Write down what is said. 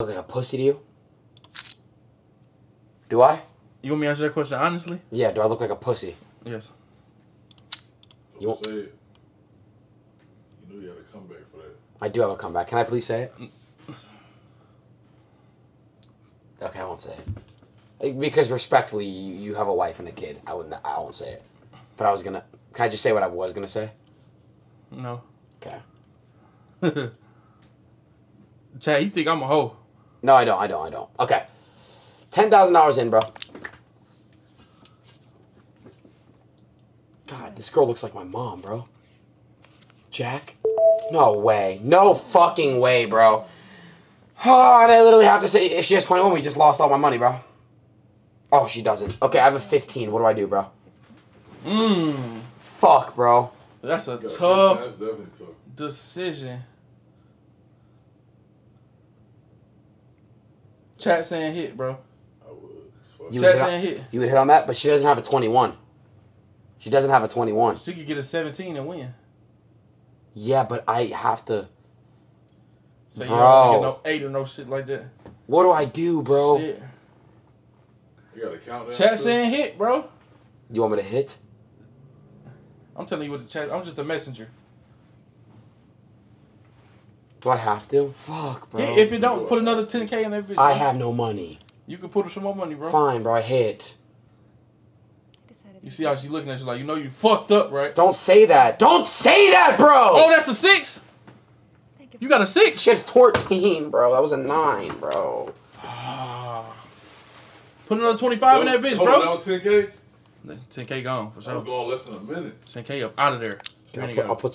look like a pussy to you? Do I? You want me to answer that question honestly? Yeah, do I look like a pussy? Yes. You want- Say it. You knew you had a comeback for that. I do have a comeback. Can I please say it? Mm. Okay, I won't say it. Because respectfully, you, you have a wife and a kid. I wouldn't. I won't say it. But I was gonna. Can I just say what I was gonna say? No. Okay. Chad, you think I'm a hoe? No, I don't. I don't. I don't. Okay. Ten thousand dollars in, bro. God, this girl looks like my mom, bro. Jack? No way. No fucking way, bro. Oh, and I literally have to say, if she has 21, we just lost all my money, bro. Oh, she doesn't. Okay, I have a 15. What do I do, bro? Mmm. Fuck, bro. That's a tough That's definitely tough. decision. Chat saying hit, bro. I would. You Chat would, hit saying on, hit. you would hit on that, but she doesn't have a 21. She doesn't have a 21. She could get a 17 and win. Yeah, but I have to. So you Bro. don't get no eight or no shit like that. What do I do, bro? Shit. You got a countdown. Chat too? saying hit, bro. You want me to hit? I'm telling you what the chat. I'm just a messenger. Do I have to? Fuck, bro. Yeah, if you don't, put another 10k in that bitch. I have no money. You can put her some more money, bro. Fine, bro. I hit. You see how she looking at you like you know you fucked up, right? Don't say that. Don't say that, bro. Oh, that's a six. You got a six. She had 14, bro. That was a 9, bro. Ah. Put another 25 in that bitch, Hold on, bro. that was 10K? 10k gone for I was sure. going less than a minute. 10k up out of there. I'll put. I'll put